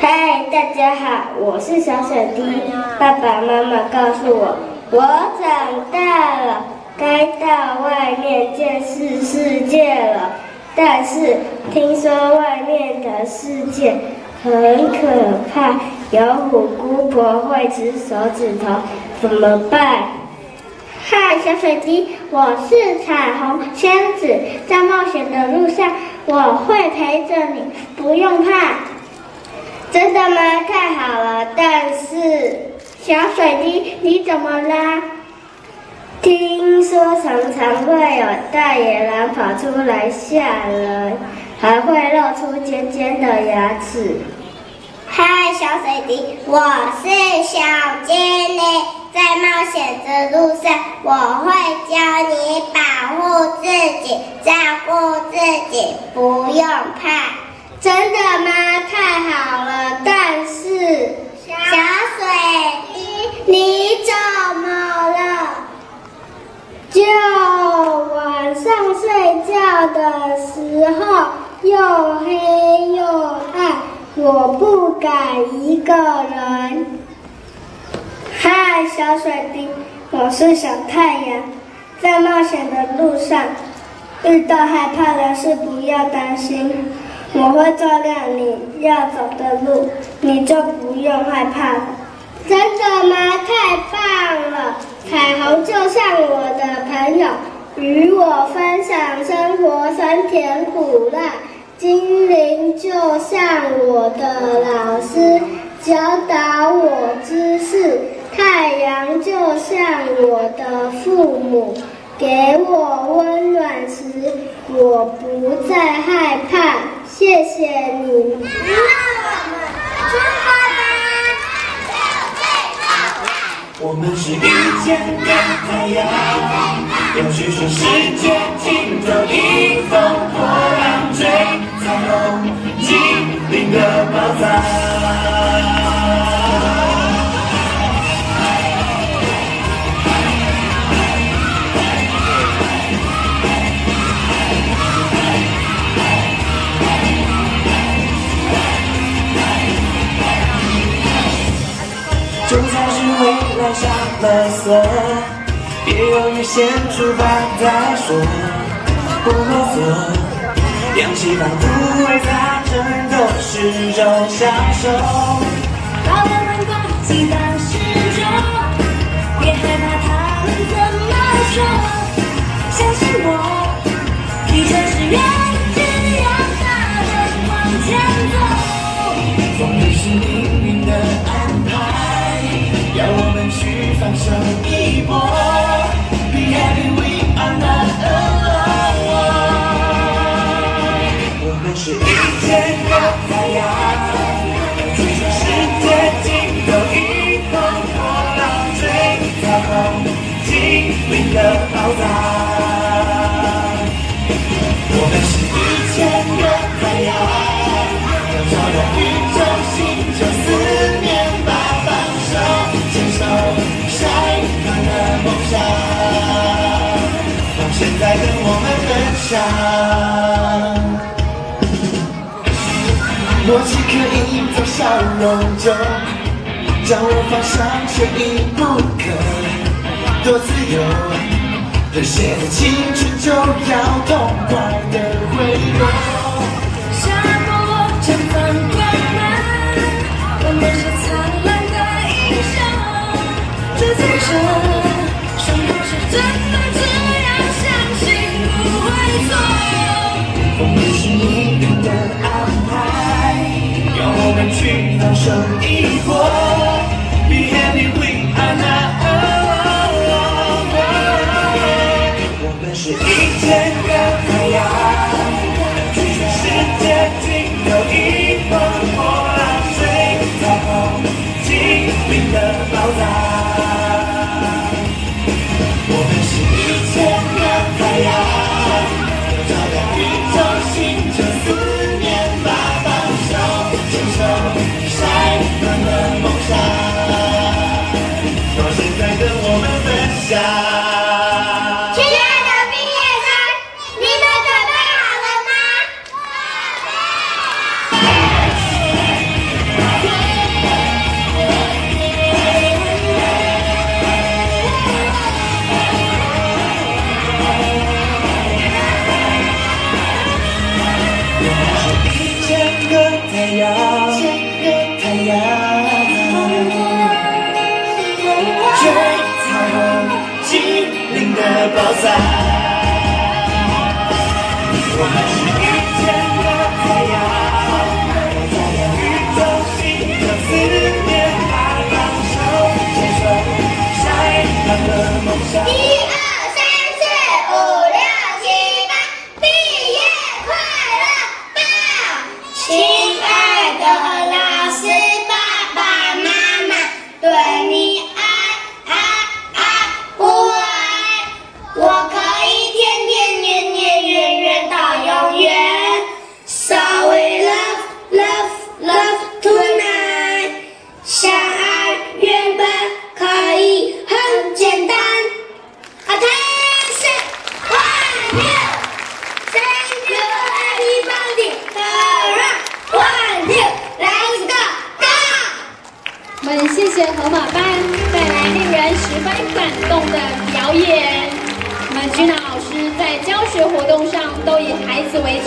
嗨，大家好，我是小水滴。爸爸妈妈告诉我，我长大了，该到外面见识世界了。但是听说外面的世界很可怕，有虎姑婆会吃手指头，怎么办？嗨，小水滴，我是彩虹仙子，在冒险的路上，我会陪着你，不用怕。真的吗？太好了！但是，小水滴，你怎么啦？听说常常会有大野狼跑出来吓人，还会露出尖尖的牙齿。嗨，小水滴，我是小精灵，在冒险的路上，我会教你保护自己，照顾自己，不用怕。真的吗？太好了！但是小水滴，你怎么了？就晚上睡觉的时候，又黑又暗，我不敢一个人。嗨，小水滴，我是小太阳，在冒险的路上，遇到害怕的事不要担心。我会照亮你要走的路，你就不用害怕了。真的吗？太棒了！彩虹就像我的朋友，与我分享生活酸甜苦辣；精灵就像我的老师，教导我知识；太阳就像我的父母，给我温暖时，我不再害怕。谢谢你。那我们出发吧！我们是一千个太阳，要去全世界，尽头迎风破浪，追彩虹，精灵的宝藏。就算是未来上了色，别犹豫，先出发再说。不啰嗦，氧气防护为他真的是种享受。到了门口，期待时钟，别害怕他们怎么说，相信我，你就是缘，只要大声往前走。风雨是命运的安排，要我们。去放手一搏，Be happy we are not alone。我们是一千个太阳，去向世界尽头，一同破浪追彩虹，精灵的宝藏。我们是一千个太阳，要照亮宇宙星球四面八方。手牵手，晒干了梦想现在的我们分享。默契可以在笑容中，将我方向牵引不可，多自由。热血的青春就要痛快的挥霍。下播绽放光芒，我们去放手一搏。vida. 河马班带来令人十分感动的表演。我们菊娜老师在教学活动上都以孩子为。